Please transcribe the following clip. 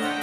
Bye.